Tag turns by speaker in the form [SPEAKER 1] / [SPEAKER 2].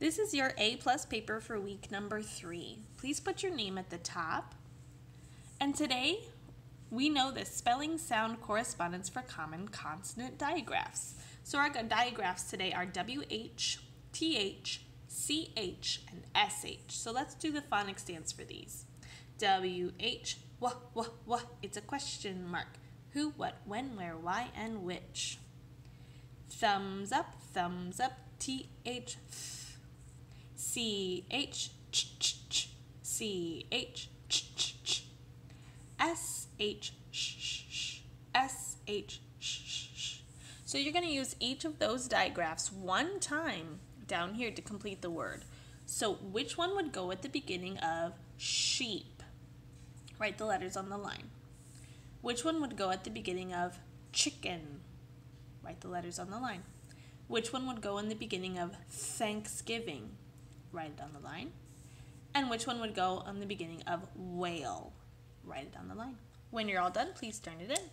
[SPEAKER 1] This is your A plus paper for week number three. Please put your name at the top. And today, we know the spelling sound correspondence for common consonant digraphs. So our digraphs today are WH, TH, CH, and SH. So let's do the phonics dance for these. WH, wha, wha, wha, it's a question mark. Who, what, when, where, why, and which. Thumbs up, thumbs up, TH, C H ch C H ch S H sh S H sh. So you're going to use each of those digraphs one time down here to complete the word. So which one would go at the beginning of sheep? Write the letters on the line. Which one would go at the beginning of chicken? Write the letters on the line. Which one would go in the beginning of Thanksgiving? Write it down the line. And which one would go on the beginning of whale? Write it down the line. When you're all done, please turn it in.